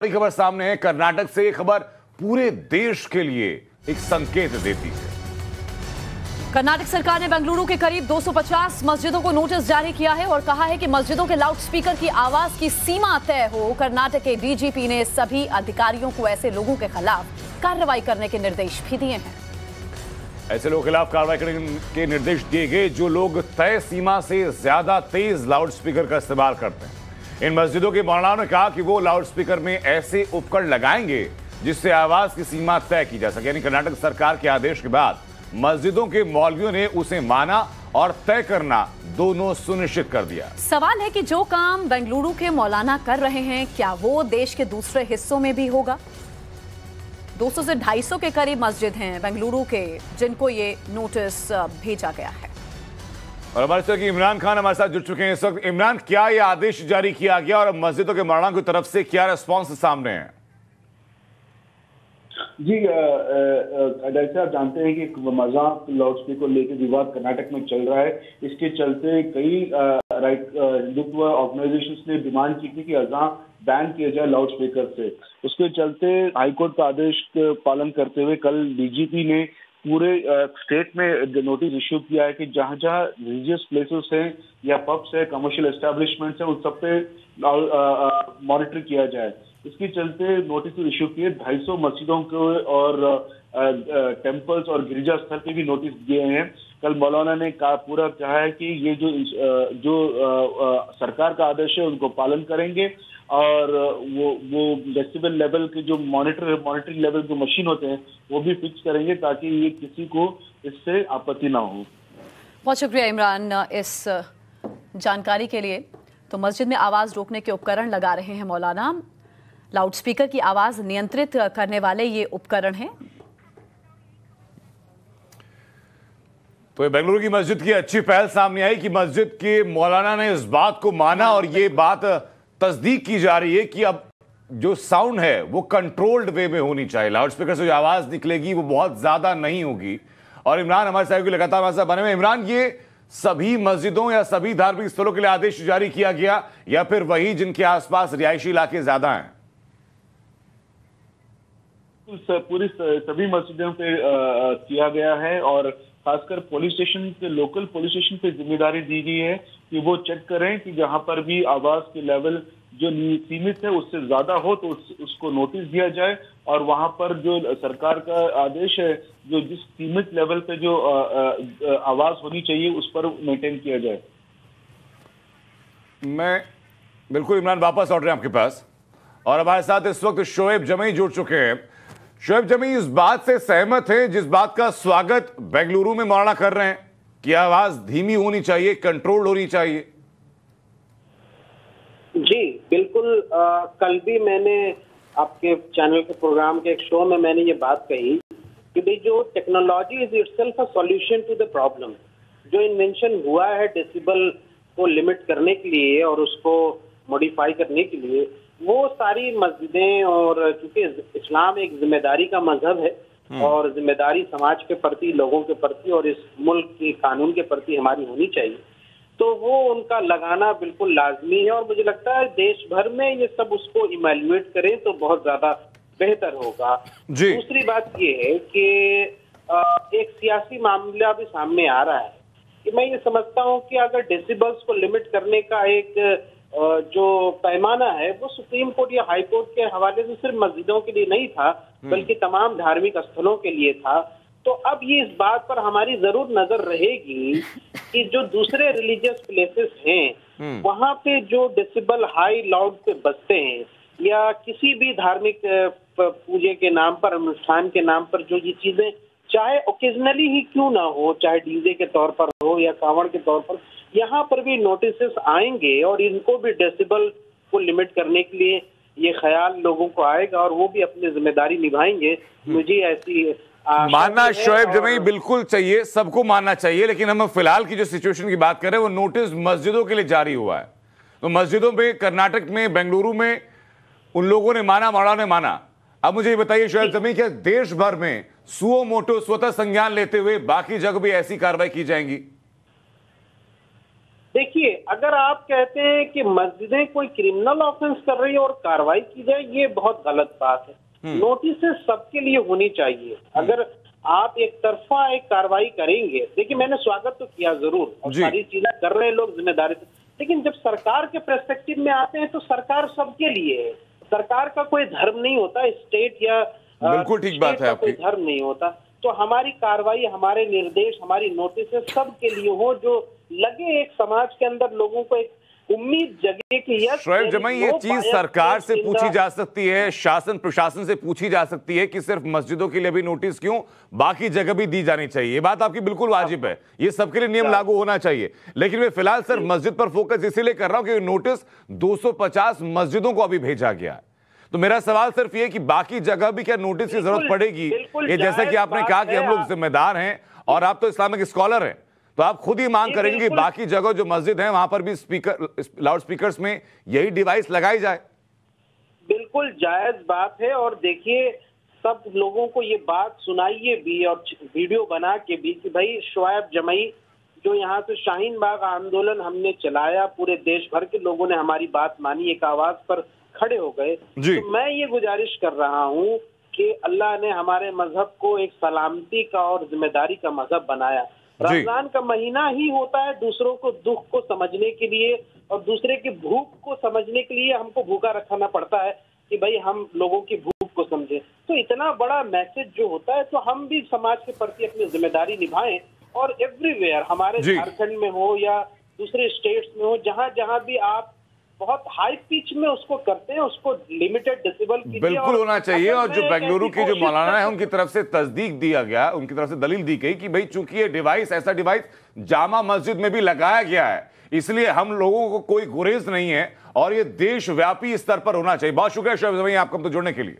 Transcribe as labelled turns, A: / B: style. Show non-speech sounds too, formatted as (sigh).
A: बड़ी खबर सामने है। कर्नाटक से खबर पूरे देश के लिए एक संकेत देती है।
B: कर्नाटक सरकार ने बेंगलुरु के करीब 250 मस्जिदों को नोटिस जारी किया है और कहा है कि मस्जिदों के लाउडस्पीकर की आवाज़ की सीमा तय हो। कर्नाटक के डीजीपी ने सभी अधिकारियों को ऐसे लोगों के खिलाफ कार्रवाई करने के निर्देश भी दिए हैं।
A: ऐसे लोगों के खिलाफ कार्रवाई करने के निर्देश दिए गए जो लोग तय सीमा से ज़्यादा तेज लाउडस्पीकर का इस्तेमाल करते हैं। इन मस्जिदों के मौलानाओं ने कहा कि वो लाउडस्पीकर में ऐसे उपकरण लगाएँगे जिससे आवाज़ की सीमा तय की जा सके। यानी कर्नाटक सरकार के आदेश के बाद मस्जिदों के मौलवियों ने उसे माना और तय करना दोनों सुनिश्चित कर दिया।
B: सवाल है कि जो काम बेंगलुरु के मौलाना कर रहे हैं, क्या वो देश के दूसरे हिस्सों में भी होगा? 200 से 250 के करीब मस्जिद हैं बेंगलुरु के, जिनको ये नोटिस भेजा गया है।
A: और हमारे साथ इमरान खान हमारे साथ जुड़ चुके हैं इस वक्त। इमरान, क्या यह आदेश जारी किया गया और मस्जिदों के मौलाना की तरफ़ से क्या रिस्पॉन्स सामने है?
C: जी जैसे आप जानते हैं कि मज़ाक लाउड स्पीकर लेकर विवाद कर्नाटक में चल रहा है। इसके चलते कई राइट हिंदुत्व ऑर्गेनाइजेशन ने डिमांड की थी कि अजा बैन किया जाए लाउड स्पीकर से। उसके चलते हाईकोर्ट का आदेश पालन करते हुए कल डीजीपी ने पूरे स्टेट में नोटिस इश्यू किया है कि जहाँ जहाँ रिलीजियस प्लेसेस हैं या पब्स है कमर्शियल एस्टेब्लिशमेंट्स है, उन सब पे मॉनिटर किया जाए। इसके चलते नोटिस इश्यू किए। 250 मस्जिदों को और टेम्पल्स और गिरिजा स्थल पे भी नोटिस दिए हैं। कल मौलाना ने कहा, पूरा कहा है कि ये जो जो सरकार का आदेश है, उनको पालन करेंगे। और वो वो डेसिबल लेवल के जो मॉनिटर मॉनिटरिंग लेवल जो मशीन होते हैं वो भी फिक्स करेंगे ताकि ये किसी को इससे आपत्ति ना हो।
B: बहुत शुक्रिया इमरान इस जानकारी के लिए। तो मस्जिद में आवाज़ रोकने के उपकरण लगा रहे हैं मौलाना। लाउडस्पीकर की आवाज़ नियंत्रित करने वाले ये उपकरण हैं।
A: तो ये बेंगलुरु की मस्जिद की अच्छी पहल सामने आई कि मस्जिद के मौलाना ने इस बात को माना और ये बात तस्दीक की जा रही है कि अब जो साउंड है, वो कंट्रोल्ड वे में होनी चाहिए। लाउड स्पीकर से जो आवाज़ निकलेगी, वो बहुत ज़्यादा नहीं होगी। और इमरान हमारे साहब की लगातार हमारे साथ बने हुए इमरान, ये सभी मस्जिदों या सभी धार्मिक स्थलों के लिए आदेश जारी किया गया, या फिर वही जिनके आसपास रिहायशी इलाके ज़्यादा हैं?
C: पूरी सभी मस्जिदों पे किया गया है और खासकर पुलिस स्टेशन के लोकल पुलिस स्टेशन पे ज़िम्मेदारी दी गई है कि वो चेक करें कि जहाँ पर भी आवाज़ के लेवल जो सीमित है उससे ज़्यादा हो तो उस, उसको नोटिस दिया जाए और वहाँ पर जो सरकार का आदेश है जो जिस सीमित लेवल पे जो आवाज़ होनी चाहिए उस पर मेंटेन किया जाए।
A: मैं बिल्कुल इमरान वापस लौट रहे हैं आपके पास। और हमारे साथ इस वक्त शोएब जमई जुड़ चुके हैं। शोएब जमी इस बात से सहमत है जिस बात का स्वागत बेंगलुरु में मौलाना कर रहे हैं कि आवाज़ धीमी होनी चाहिए कंट्रोल होनी चाहिए।
D: जी बिल्कुल आ, कल भी मैंने आपके चैनल के प्रोग्राम के एक शो में मैंने ये बात कही कि भाई जो technology is itself a solution to the problem जो इन्वेंशन हुआ है डेसिबल को लिमिट करने के लिए और उसको मॉडिफाई करने के लिए वो सारी मस्जिदें और चूँकि इस्लाम एक ज़िम्मेदारी का मज़हब है और ज़िम्मेदारी समाज के प्रति लोगों के प्रति और इस मुल्क के कानून के प्रति हमारी होनी चाहिए। तो वो उनका लगाना बिल्कुल लाजमी है और मुझे लगता है देश भर में ये सब उसको इवेल्युएट करें तो बहुत ज़्यादा बेहतर होगा। दूसरी बात ये है कि एक सियासी मामला भी सामने आ रहा है कि मैं ये समझता हूँ कि अगर डेसिबल्स को लिमिट करने का एक जो पैमाना है वो सुप्रीम कोर्ट या हाई कोर्ट के हवाले से सिर्फ़ मस्जिदों के लिए नहीं था बल्कि तमाम धार्मिक स्थलों के लिए था। तो अब ये इस बात पर हमारी ज़रूर नज़र रहेगी (laughs) कि जो दूसरे रिलीजियस प्लेसेस हैं वहाँ पे जो डिसिबल हाई लाउड पे बसते हैं या किसी भी धार्मिक पूजे के नाम पर अनुष्ठान के नाम पर जो ये चीज़ें चाहे ओकेजनली ही क्यों ना हो चाहे डीजे के तौर पर हो या कावड़ के तौर पर यहाँ पर भी नोटिस आएँगे और इनको भी डेसिबल को लिमिट करने के लिए ये ख्याल लोगों को आएगा और वो भी अपनी ज़िम्मेदारी निभाएँगे। हम्म। मुझे ऐसी
A: मानना शोएब जमी बिल्कुल चाहिए सबको मानना चाहिए लेकिन हम फ़िलहाल की जो सिचुएशन की बात करें वो नोटिस मस्जिदों के लिए जारी हुआ है। तो मस्जिदों में कर्नाटक में बेंगलुरु में उन लोगों ने माना मौड़ा ने माना। अब मुझे ये बताइए शोएब जमी क्या देश भर में सुओ मोटो स्वतः संज्ञान लेते हुए बाकी जगह भी ऐसी कार्रवाई की जाएँगी?
D: देखिए अगर आप कहते हैं कि मस्जिदें कोई क्रिमिनल ऑफेंस कर रही है और कार्रवाई की जाए ये बहुत गलत बात है। नोटिस सबके लिए होनी चाहिए। अगर आप एक तरफा एक कार्रवाई करेंगे देखिए मैंने स्वागत तो किया ज़रूर और सारी चीज़ें कर रहे हैं लोग ज़िम्मेदारी से। लेकिन जब सरकार के पर्सपेक्टिव में आते हैं तो सरकार सबके लिए है। सरकार का कोई धर्म नहीं होता स्टेट या
A: बिल्कुल ठीक बात है
D: कोई
A: आपकी।
D: धर्म नहीं होता। तो हमारी कार्रवाई हमारे निर्देश हमारी नोटिस सबके लिए हो जो लगे एक समाज के अंदर लोगों को एक उम्मीद जगे कि यस
A: शोएब जमाई ये चीज़ सरकार से पूछी जा सकती है शासन प्रशासन से पूछी जा सकती है कि सिर्फ़ मस्जिदों के लिए भी नोटिस क्यों बाकी जगह भी दी जानी चाहिए। ये बात आपकी बिल्कुल वाजिब है। ये सबके लिए नियम लागू होना चाहिए। लेकिन मैं फ़िलहाल सिर्फ़ मस्जिद पर फोकस इसीलिए कर रहा हूँ कि नोटिस 250 मस्जिदों को अभी भेजा गया है। तो मेरा सवाल सिर्फ़ ये कि बाकी जगह भी क्या नोटिस की ज़रूरत पड़ेगी? ये जैसा कि आपने कहा कि हम लोग जिम्मेदार हैं और आप तो इस्लामिक स्कॉलर हैं। तो आप खुद ही मांग करेंगे कि बाकी जगह जो मस्जिद है वहाँ पर भी स्पीकर लाउड स्पीकर में यही डिवाइस लगाई जाए।
D: बिल्कुल जायज़ बात है और देखिए सब लोगों को ये बात सुनाइए भी और वीडियो बना के भी कि भाई शोएब जमई जो यहाँ से शाहीन बाग आंदोलन हमने चलाया पूरे देश भर के लोगों ने हमारी बात मानी एक आवाज़ पर खड़े हो गए। तो मैं ये गुजारिश कर रहा हूँ कि अल्लाह ने हमारे मज़हब को एक सलामती का और ज़िम्मेदारी का मज़हब बनाया। रमज़ान का महीना ही होता है दूसरों को दुख को समझने के लिए और दूसरे की भूख को समझने के लिए हमको भूखा रखाना पड़ता है कि भाई हम लोगों की भूख को समझे। तो इतना बड़ा मैसेज जो होता है तो हम भी समाज के प्रति अपनी ज़िम्मेदारी निभाएँ और एवरीवेयर हमारे झारखंड में हो या दूसरे स्टेट्स में हो जहाँ जहाँ भी आप बहुत हाई पिच में उसको करते हैं उसको लिमिटेड डिसेबल
A: बिल्कुल होना चाहिए और जो बेंगलुरु के जो मौलाना है उनकी तरफ़ से तस्दीक दिया गया उनकी तरफ़ से दलील दी गई कि भाई चूँकि ये डिवाइस ऐसा डिवाइस जामा मस्जिद में भी लगाया गया है इसलिए हम लोगों को कोई गुरेज नहीं है और ये देशव्यापी स्तर पर होना चाहिए। बहुत शुक्रिया शोभ भाई आपको तो जुड़ने के लिए।